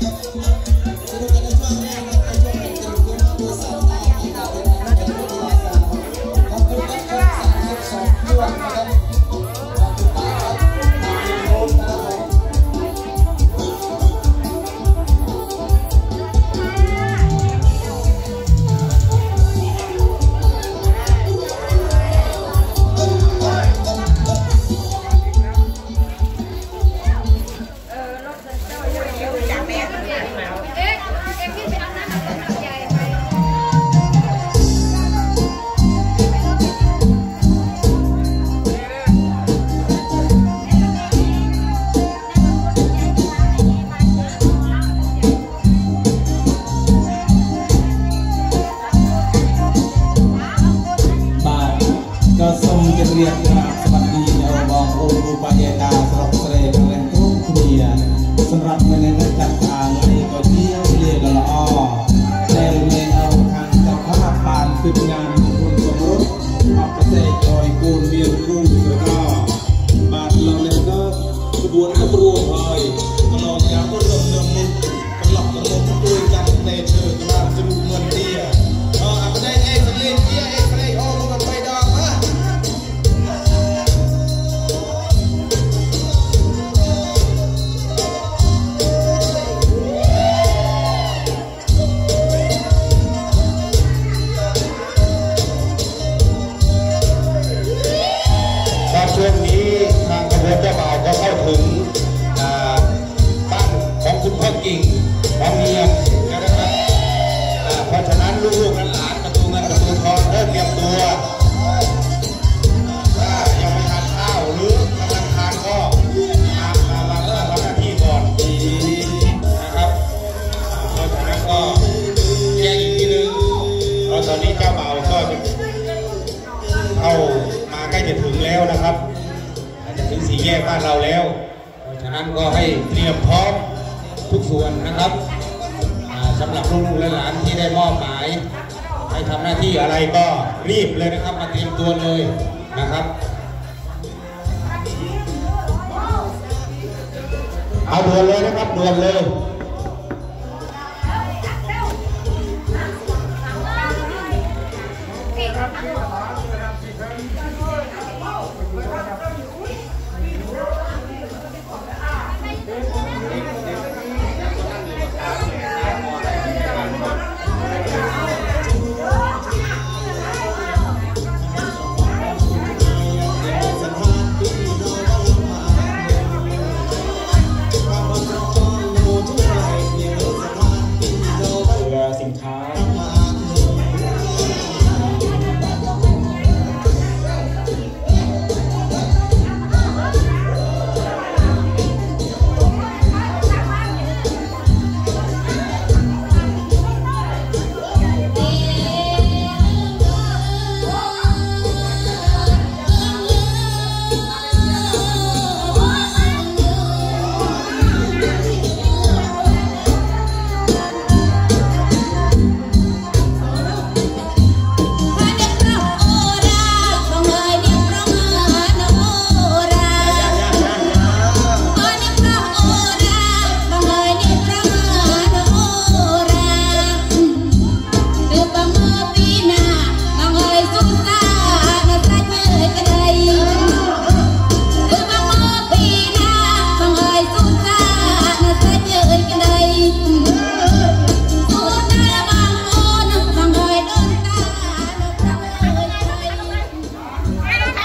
Música Yeah. ลูกๆหลานประตูเงินประตูทองเริ่มเตรียมตัวถ้ายังไม่ทานข้าวหรือกำลังทานก็มานมามามาทำหน้าที่ก่อนนะครับเพราะฉะนั้นก็แจ้งอีกทีนึงเพราะตอนนี้เจ้าเบ่าก็จะเข้ามาใกล้จะถึงแล้วนะครับจะถึงสี่แยกบ้านเราแล้ว เพราะฉะนั้นก็ให้เตรียมพร้อมทุกส่วนนะครับ สำหรับลูกๆและหลานที่ได้มอบหมายให้ทำหน้าที่อะไรก็รีบเลยนะครับ มาเตรียมตัวเลยนะครับ เอาด่วนเลยนะครับด่วนเลย